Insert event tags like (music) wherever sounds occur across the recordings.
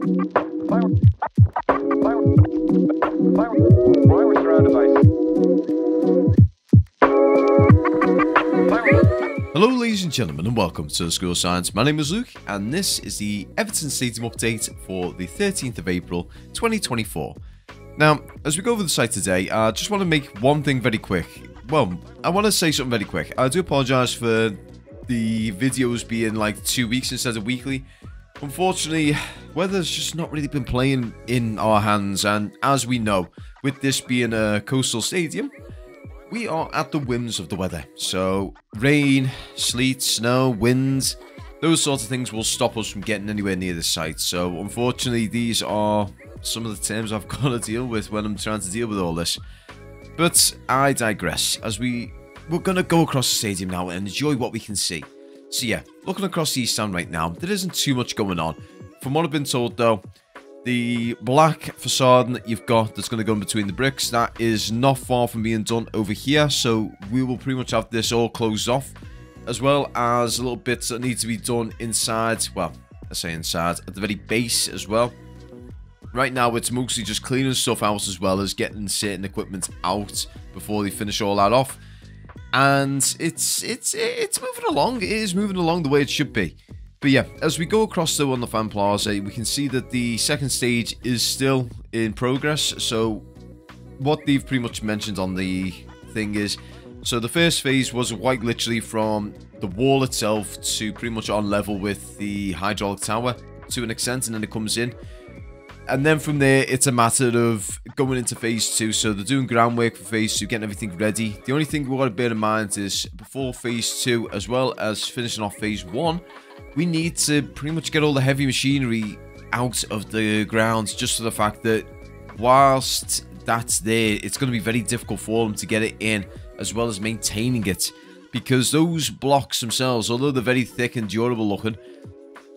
Hello, ladies and gentlemen, and welcome to the School of Science. My name is Luke, and this is the Everton Stadium update for the 13th of April 2024. Now, as we go over the site today, I just want to make one thing very quick. Well, I want to say something very quick. I do apologize for the videos being like two weeks instead of weekly. Unfortunately, weather's just not really been playing in our hands, and as we know, with this being a coastal stadium, we are at the whims of the weather. So, rain, sleet, snow, winds, those sorts of things will stop us from getting anywhere near the site. So, unfortunately, these are some of the terms I've (laughs) got to deal with when I'm trying to deal with all this. But I digress, as we, we're going to go across the stadium now and enjoy what we can see. So yeah, looking across the East Stand right now, there isn't too much going on. From what I've been told though, the black facade that you've got that's going to go in between the bricks, that is not far from being done over here. So we will pretty much have this all closed off. As well as a little bits that need to be done inside, well, I say inside, at the very base as well. Right now, it's mostly just cleaning stuff out as well as getting certain equipment out before they finish all that off and it's it's it's moving along. It is moving along the way it should be. But yeah, as we go across though on the fan plaza, we can see that the second stage is still in progress. So what they've pretty much mentioned on the thing is, so the first phase was quite literally from the wall itself to pretty much on level with the hydraulic tower to an extent, and then it comes in and then from there, it's a matter of going into phase two. So they're doing groundwork for phase two, getting everything ready. The only thing we've got to bear in mind is before phase two, as well as finishing off phase one, we need to pretty much get all the heavy machinery out of the ground just for the fact that whilst that's there, it's going to be very difficult for them to get it in as well as maintaining it because those blocks themselves, although they're very thick and durable looking,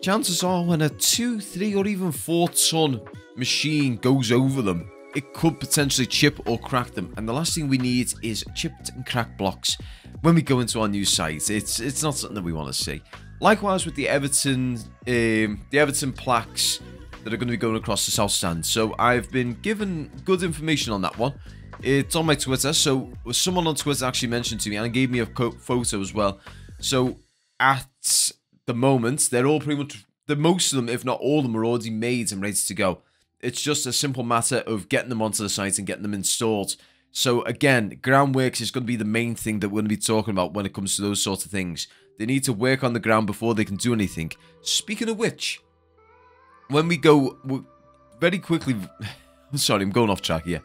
chances are when a 2, 3 or even 4 ton machine goes over them, it could potentially chip or crack them. And the last thing we need is chipped and cracked blocks when we go into our new site. It's it's not something that we want to see. Likewise with the Everton um, the Everton plaques that are going to be going across the south stand. So I've been given good information on that one. It's on my Twitter. So someone on Twitter actually mentioned to me and gave me a photo as well. So at the moment, they're all pretty much the most of them, if not all of them, are already made and ready to go. It's just a simple matter of getting them onto the site and getting them installed. So again, groundworks is going to be the main thing that we're going to be talking about when it comes to those sorts of things. They need to work on the ground before they can do anything. Speaking of which, when we go very quickly, (laughs) sorry, I'm going off track here.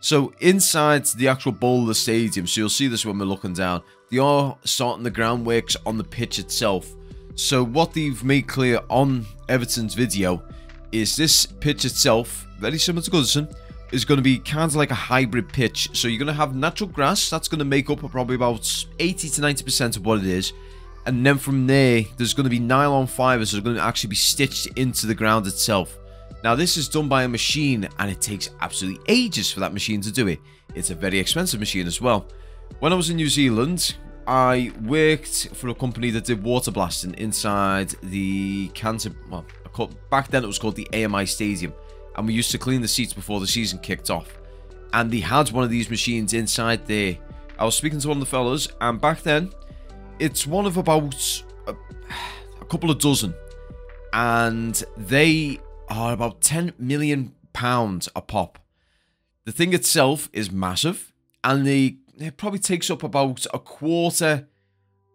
So inside the actual bowl of the stadium, so you'll see this when we're looking down, they are starting the groundworks on the pitch itself. So what they've made clear on Everton's video is this pitch itself, very similar to Goodison, is going to be kind of like a hybrid pitch. So you're going to have natural grass, that's going to make up probably about 80 to 90% of what it is. And then from there, there's going to be nylon fibers that are going to actually be stitched into the ground itself. Now this is done by a machine and it takes absolutely ages for that machine to do it. It's a very expensive machine as well. When I was in New Zealand, I worked for a company that did water blasting inside the Canter. Well, back then it was called the AMI Stadium, and we used to clean the seats before the season kicked off. And they had one of these machines inside there. I was speaking to one of the fellas, and back then, it's one of about a, a couple of dozen, and they are about 10 million pounds a pop. The thing itself is massive, and the it probably takes up about a quarter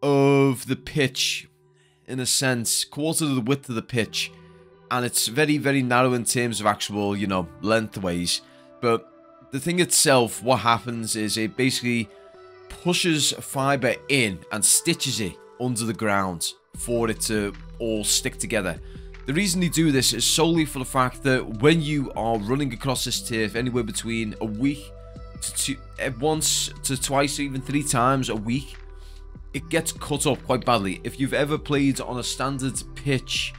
of the pitch, in a sense, quarter of the width of the pitch, and it's very, very narrow in terms of actual, you know, lengthways. But the thing itself, what happens is it basically pushes fiber in and stitches it under the ground for it to all stick together. The reason they do this is solely for the fact that when you are running across this turf anywhere between a week to eh, once to twice, even three times a week, it gets cut up quite badly. If you've ever played on a standard pitch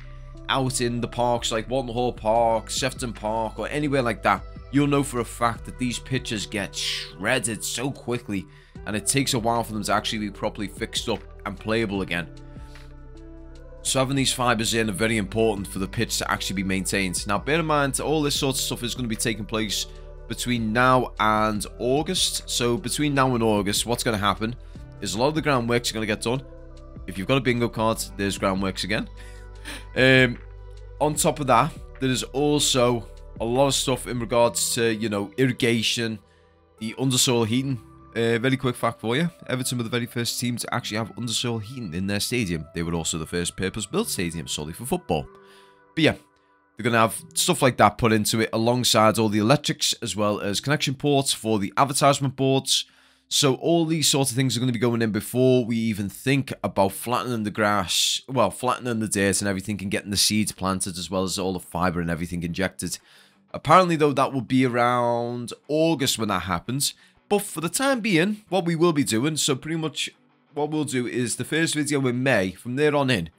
out in the parks like Walton Hall Park, Sefton Park, or anywhere like that, you'll know for a fact that these pitches get shredded so quickly and it takes a while for them to actually be properly fixed up and playable again. So having these fibres in are very important for the pitch to actually be maintained. Now, bear in mind, all this sort of stuff is going to be taking place between now and August. So between now and August, what's going to happen is a lot of the groundworks are going to get done. If you've got a bingo card, there's groundworks again. (laughs) um, on top of that, there is also a lot of stuff in regards to, you know, irrigation, the undersoil heating, uh, very quick fact for you. Everton were the very first team to actually have undersoil heating in their stadium. They were also the first purpose-built stadium solely for football. But yeah, they're going to have stuff like that put into it alongside all the electrics as well as connection ports for the advertisement boards. So all these sorts of things are going to be going in before we even think about flattening the grass, well, flattening the dirt and everything and getting the seeds planted as well as all the fibre and everything injected. Apparently, though, that will be around August when that happens. But for the time being, what we will be doing, so pretty much what we'll do is the first video in May, from there on in,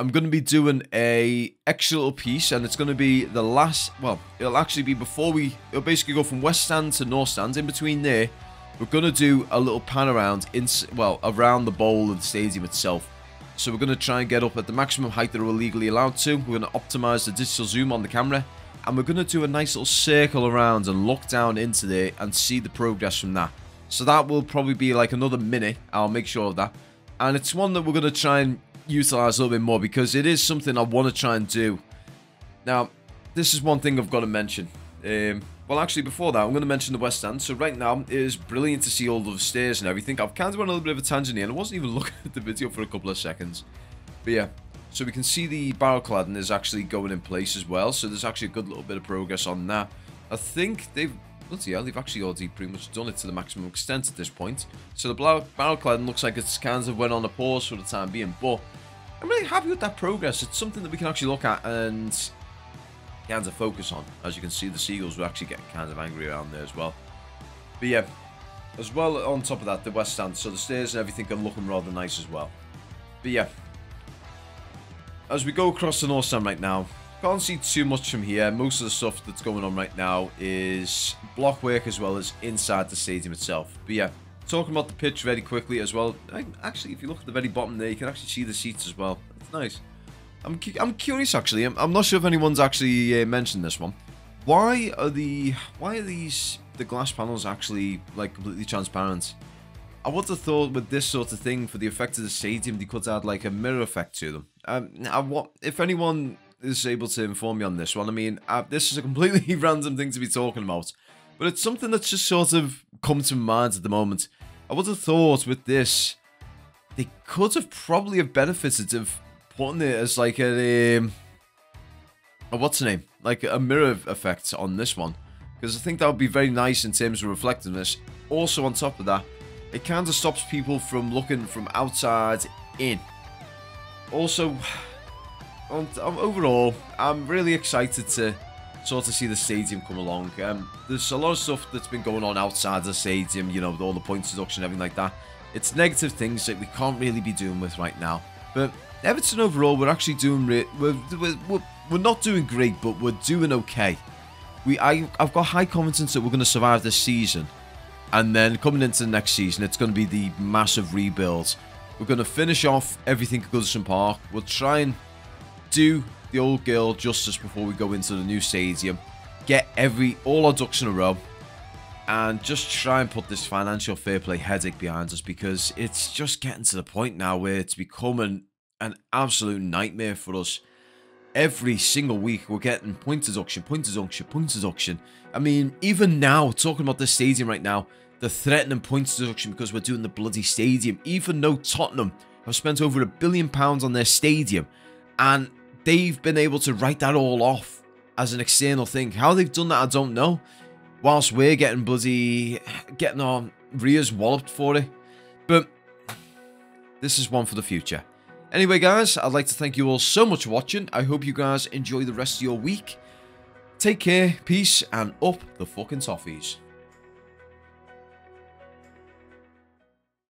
I'm going to be doing a extra little piece, and it's going to be the last, well, it'll actually be before we, it'll basically go from west stand to north stand. In between there, we're going to do a little pan around, in, well, around the bowl of the stadium itself. So we're going to try and get up at the maximum height that we're legally allowed to. We're going to optimize the digital zoom on the camera and we're going to do a nice little circle around and look down into there and see the progress from that. So that will probably be like another minute. I'll make sure of that. And it's one that we're going to try and utilize a little bit more because it is something I want to try and do. Now, this is one thing I've got to mention. Um, well, actually, before that, I'm going to mention the West End. So right now, it is brilliant to see all the stairs and everything. I've kind of went a little bit of a tangent here, and I wasn't even (laughs) looking at the video for a couple of seconds. But yeah, so we can see the barrel cladding is actually going in place as well. So there's actually a good little bit of progress on that. I think they've, bloody hell, they've actually already pretty much done it to the maximum extent at this point. So the barrel cladding looks like it's kind of went on a pause for the time being. But I'm really happy with that progress. It's something that we can actually look at and kind of focus on. As you can see, the seagulls were actually getting kind of angry around there as well. But yeah, as well on top of that, the west stand. So the stairs and everything are looking rather nice as well. But yeah, as we go across the north stand right now, can't see too much from here. Most of the stuff that's going on right now is block work as well as inside the stadium itself. But yeah, talking about the pitch very quickly as well. Actually, if you look at the very bottom there, you can actually see the seats as well. It's nice. I'm, I'm curious actually. I'm, I'm not sure if anyone's actually uh, mentioned this one. Why are the why are these the glass panels actually like completely transparent? I would have thought with this sort of thing, for the effect of the stadium, they could add like a mirror effect to them. Um, I, what, if anyone is able to inform me on this one, I mean, uh, this is a completely (laughs) random thing to be talking about, but it's something that's just sort of come to mind at the moment. I would have thought with this, they could have probably have benefited of putting it as like a, um, a what's the name, like a mirror effect on this one, because I think that would be very nice in terms of reflectiveness. Also, on top of that, it kind of stops people from looking from outside in. Also, (sighs) on, on, overall, I'm really excited to sort of see the stadium come along. Um, there's a lot of stuff that's been going on outside the stadium, you know, with all the points deduction everything like that. It's negative things that we can't really be doing with right now. But Everton overall, we're actually doing we're, we're, we're not doing great, but we're doing okay. We I I've got high confidence that we're going to survive this season. And then coming into the next season, it's going to be the massive rebuild. We're going to finish off everything at Goodison Park. We'll try and do the old girl justice before we go into the new stadium. Get every all our ducks in a row. And just try and put this financial fair play headache behind us because it's just getting to the point now where it's becoming an absolute nightmare for us every single week we're getting point deduction, point deduction, point deduction. I mean, even now, talking about the stadium right now, they're threatening points deduction because we're doing the bloody stadium. Even though Tottenham have spent over a billion pounds on their stadium, and they've been able to write that all off as an external thing. How they've done that, I don't know. Whilst we're getting bloody, getting our rears walloped for it. But this is one for the future. Anyway, guys, I'd like to thank you all so much for watching. I hope you guys enjoy the rest of your week. Take care, peace, and up the fucking toffees.